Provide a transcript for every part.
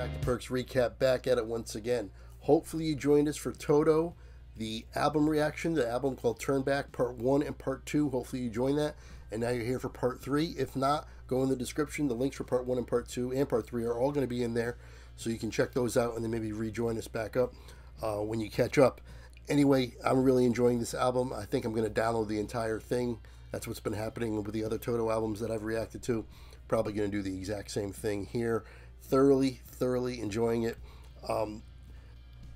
Back to Perks recap, back at it once again. Hopefully, you joined us for Toto, the album reaction, the album called Turn Back Part 1 and Part 2. Hopefully, you joined that. And now you're here for Part 3. If not, go in the description. The links for Part 1 and Part 2 and Part 3 are all going to be in there. So you can check those out and then maybe rejoin us back up uh, when you catch up. Anyway, I'm really enjoying this album. I think I'm going to download the entire thing. That's what's been happening with the other Toto albums that I've reacted to. Probably going to do the exact same thing here thoroughly, thoroughly enjoying it. Um,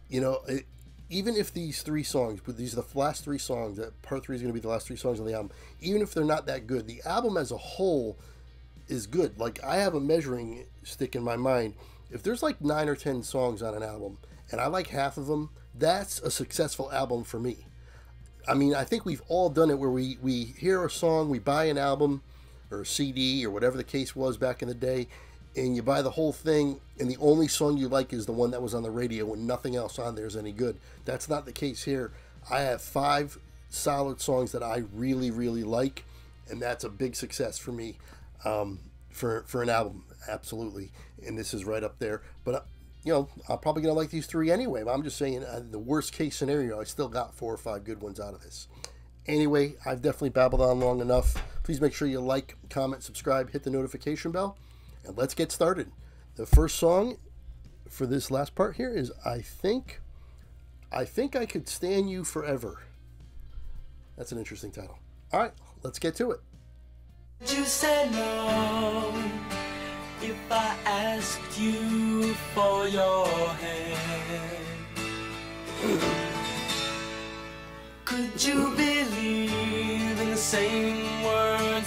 you know, it, even if these three songs, but these are the last three songs, that part three is going to be the last three songs on the album, even if they're not that good, the album as a whole is good. Like, I have a measuring stick in my mind. If there's like nine or ten songs on an album, and I like half of them, that's a successful album for me. I mean, I think we've all done it where we, we hear a song, we buy an album or CD or whatever the case was back in the day, and you buy the whole thing and the only song you like is the one that was on the radio and nothing else on there is any good. That's not the case here. I have five solid songs that i really really like and that's a big success for me um, for for an album absolutely. And this is right up there. But uh, you know i'm probably gonna like these three anyway. But i'm just saying uh, the worst case scenario i still got four or five good ones out of this. Anyway i've definitely babbled on long enough. Please make sure you like comment subscribe hit the notification bell and let's get started. The first song for this last part here is I think I think I could stand you forever. That's an interesting title. All right, let's get to it. You no if I asked you for your hand. Could you believe in the same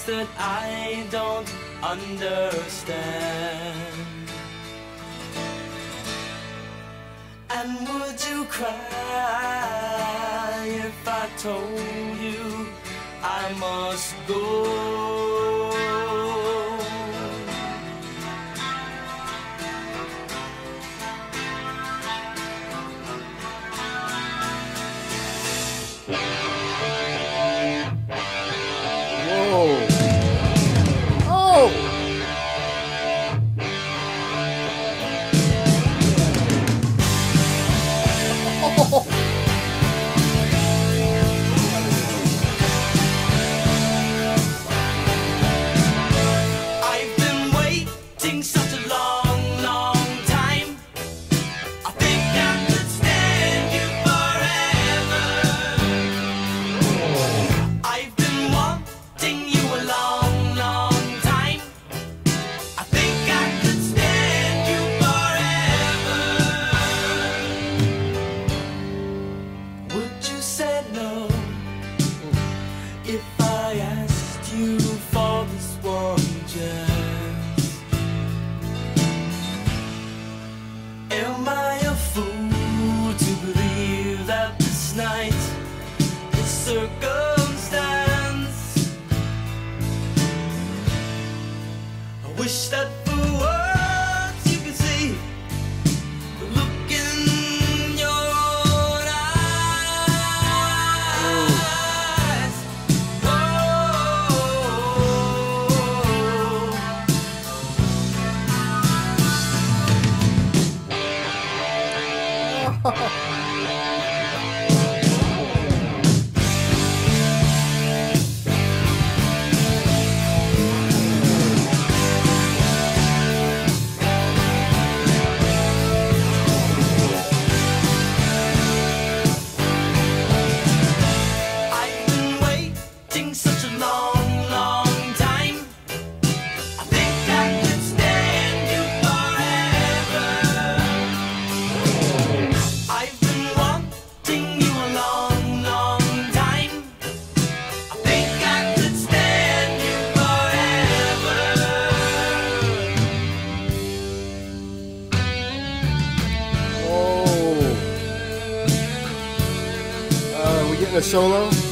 that I don't understand? And would you cry if I told you I must go? A solo?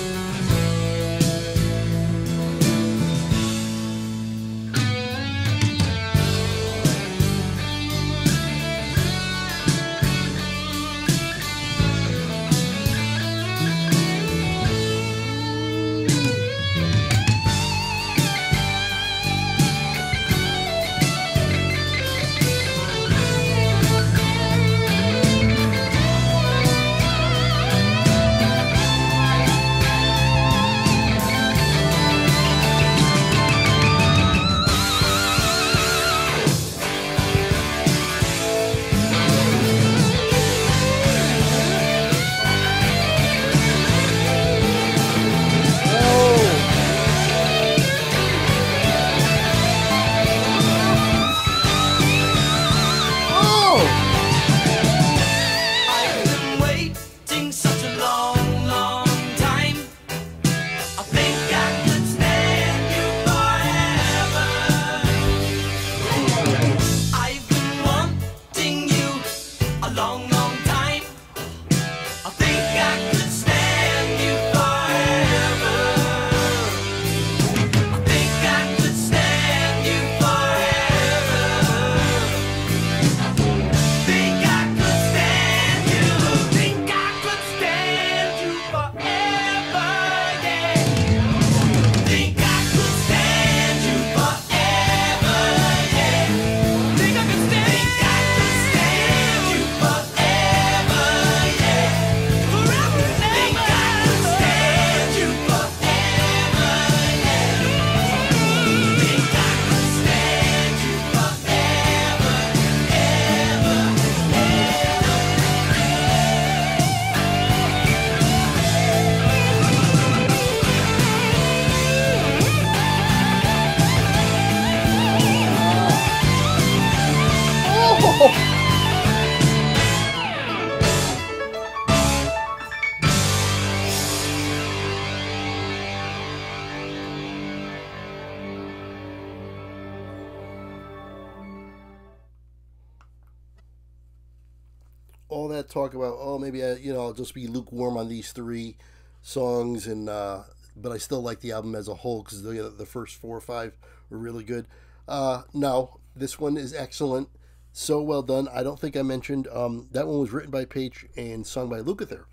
Talk about oh maybe I you know I'll just be lukewarm on these three songs and uh, but I still like the album as a whole because the the first four or five were really good. Uh, no, this one is excellent, so well done. I don't think I mentioned um, that one was written by Paich and sung by Lukather,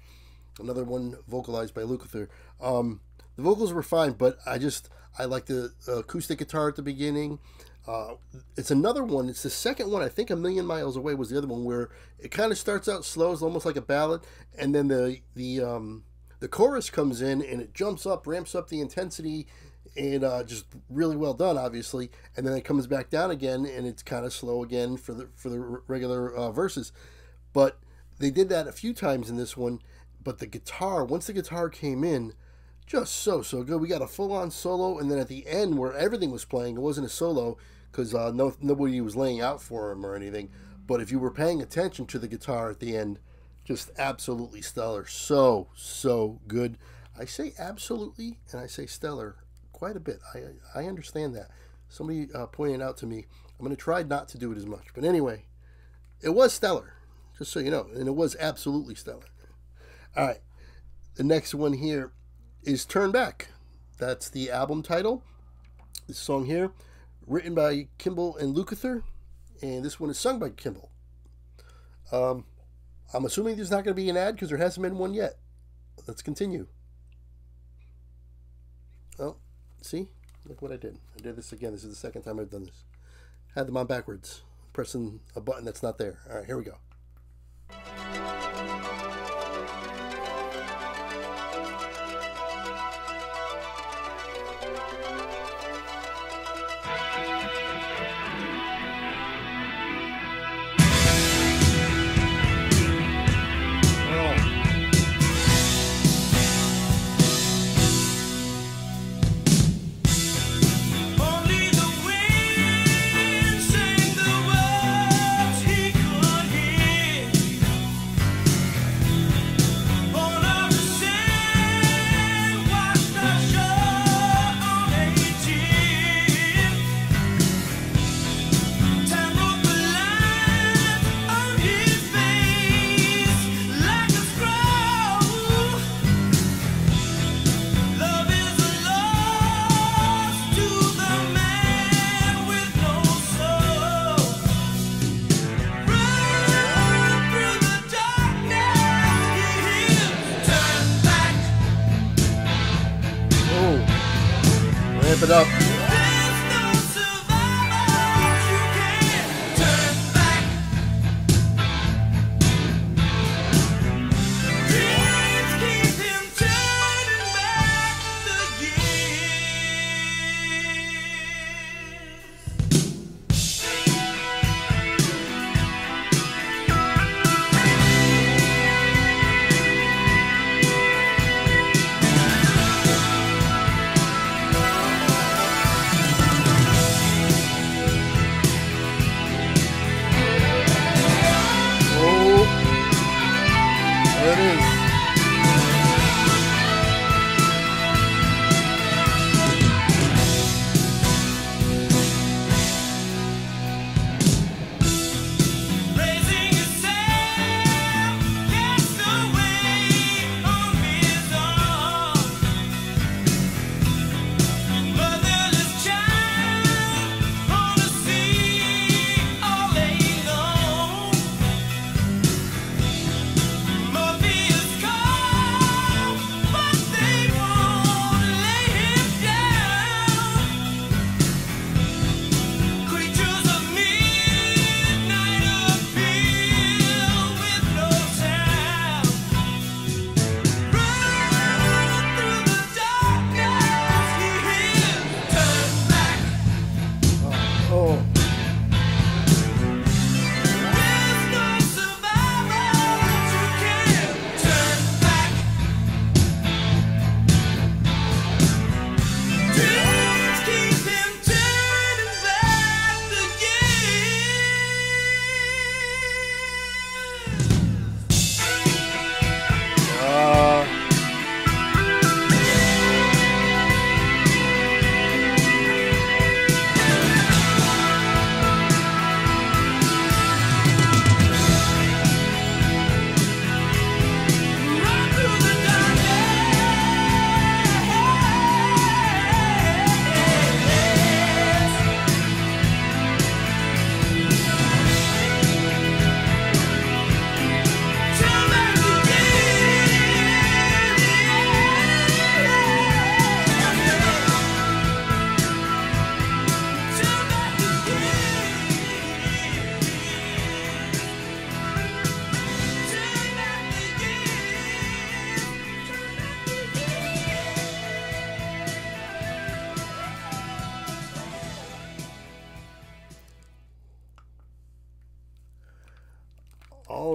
another one vocalized by Lukather. Um, the vocals were fine, but I just I like the acoustic guitar at the beginning. Uh, it's another one. It's the second one. I think a million miles away was the other one where it kind of starts out slow, it's almost like a ballad, and then the the um, the chorus comes in and it jumps up, ramps up the intensity, and uh, just really well done, obviously. And then it comes back down again, and it's kind of slow again for the for the regular uh, verses. But they did that a few times in this one. But the guitar, once the guitar came in, just so so good. We got a full on solo, and then at the end where everything was playing, it wasn't a solo because uh, no nobody was laying out for him or anything. But if you were paying attention to the guitar at the end, just absolutely stellar. So so good. I say absolutely, and I say stellar quite a bit. I I understand that. Somebody uh, pointed out to me. I'm going to try not to do it as much, but anyway, it was stellar. Just so you know, and it was absolutely stellar. All right, the next one here is Turn Back. That's the album title. This song here, written by Kimball and Lukather, and this one is sung by Kimball. Um, I'm assuming there's not going to be an ad because there hasn't been one yet. Let's continue. Oh, see? Look what I did. I did this again. This is the second time I've done this. Had them on backwards, pressing a button that's not there. All right, here we go. It up.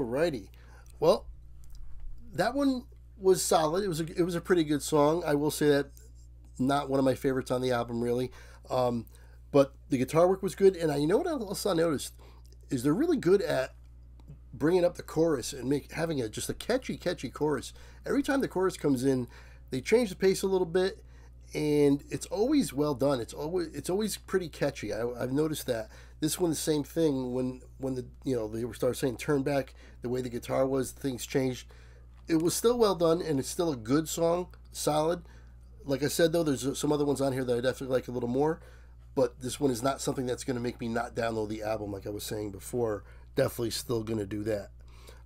Alrighty. Well, that one was solid. It was a, it was a pretty good song. I will say that not one of my favorites on the album really. Um, but the guitar work was good, and I you know what else I noticed is they're really good at bringing up the chorus and make having a just a catchy, catchy chorus. Every time the chorus comes in, they change the pace a little bit, and it's always well done. It's always it's always pretty catchy. I, I've noticed that. This one, the same thing. When when the you know they were started saying turn back, the way the guitar was, things changed. It was still well done, and it's still a good song, solid. Like I said though, there's some other ones on here that I definitely like a little more, but this one is not something that's going to make me not download the album. Like I was saying before, definitely still going to do that.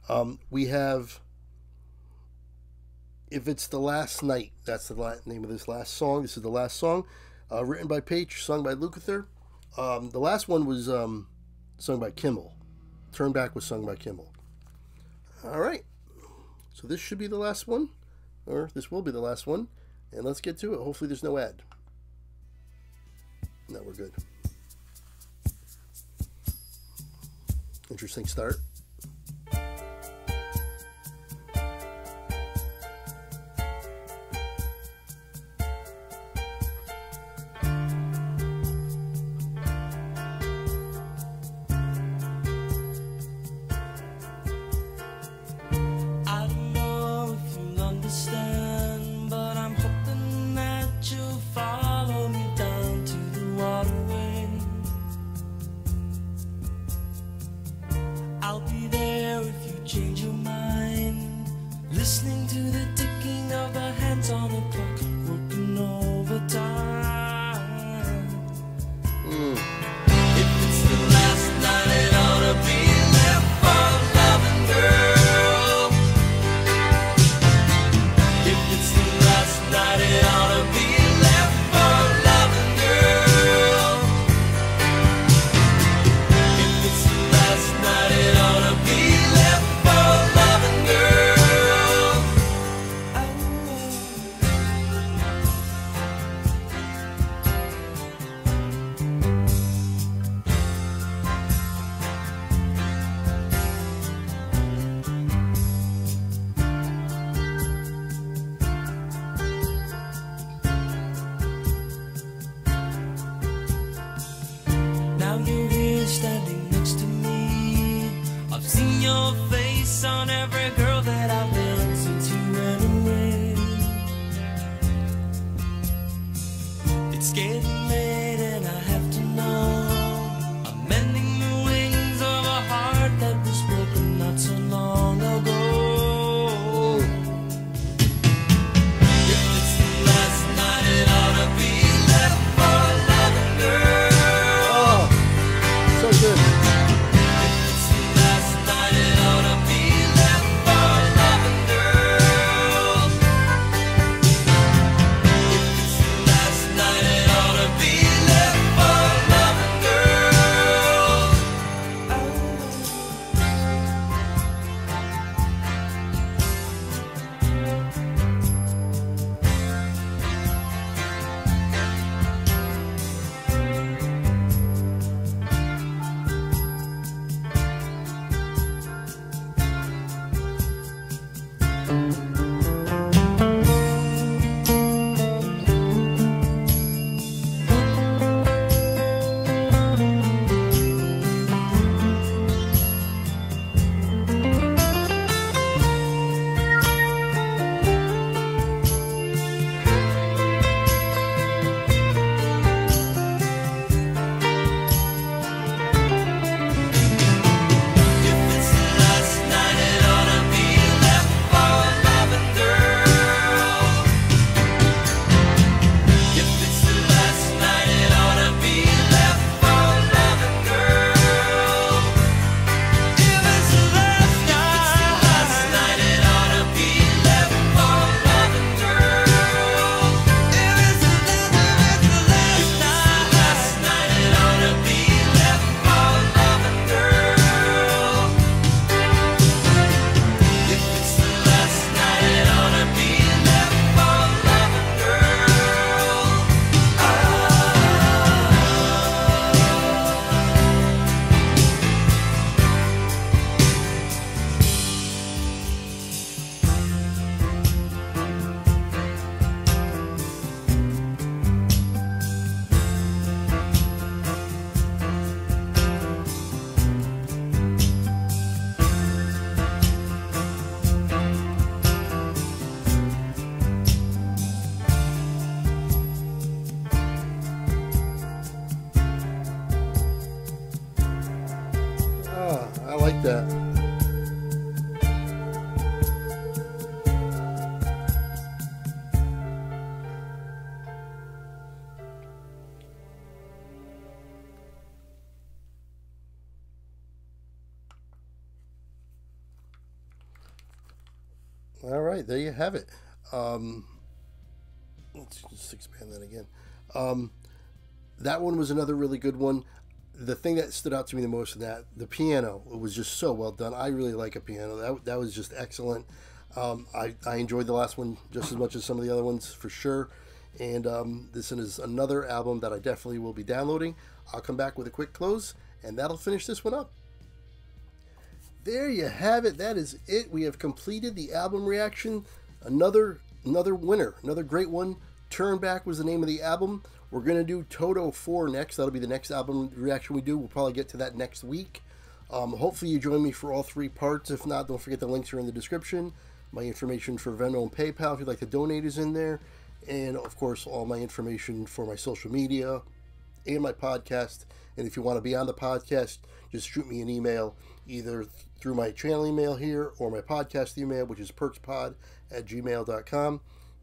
Um, we have if it's the last night that's the name of this last song this is the last song uh, written by Paich, sung by Lukather. Um, the last one was um, sung by Kimball. Turn Back was sung by Kimball. All right. So this should be the last one, or this will be the last one. And let's get to it. Hopefully, there's no ad. No, we're good. Interesting start. Right, there you have it. Um, let's just expand that again. Um, that one was another really good one. The thing that stood out to me the most in that, the piano, it was just so well done. I really like a piano. That, that was just excellent. Um, I, I enjoyed the last one just as much as some of the other ones for sure. And um, this one is another album that I definitely will be downloading. I'll come back with a quick close, and that'll finish this one up there you have it. That is it. We have completed the album reaction. Another another winner, another great one. Turn Back was the name of the album. We're gonna do Toto 4 next. That'll be the next album reaction we do. We'll probably get to that next week. Um, hopefully you join me for all three parts. If not, don't forget the links are in the description. My information for Venmo and PayPal if you'd like to donate is in there. And of course, all my information for my social media and my podcast. And if you want to be on the podcast, just shoot me an email either through my channel email here or my podcast email, which is perkspod at gmail.com.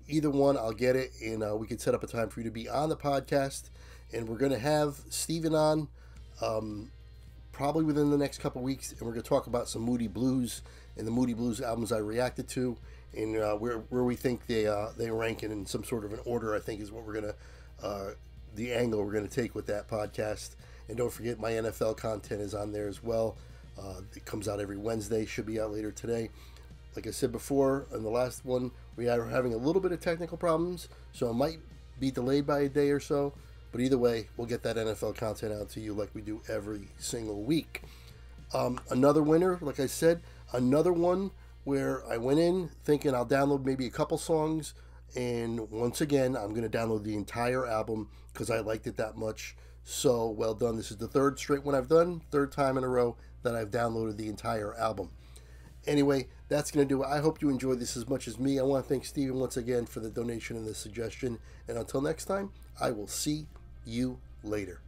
Either one, I'll get it, and uh, we can set up a time for you to be on the podcast. And we're going to have Steven on um, probably within the next couple weeks, and we're going to talk about some Moody Blues and the Moody Blues albums I reacted to, and uh, where, where we think they uh, they rank in some sort of an order. I think is what we're going to uh, the angle we're going to take with that podcast. And don't forget, my NFL content is on there as well. Uh, it comes out every Wednesday, should be out later today. Like I said before, in the last one, we are having a little bit of technical problems, so it might be delayed by a day or so. But either way, we'll get that NFL content out to you like we do every single week. Um, another winner, like I said, another one where I went in thinking I'll download maybe a couple songs, and once again, I'm going to download the entire album because I liked it that much. So well done. This is the third straight one I've done, third time in a row that I've downloaded the entire album. Anyway, that's going to do it. I hope you enjoyed this as much as me. I want to thank Steven once again for the donation and the suggestion. And until next time, I will see you later.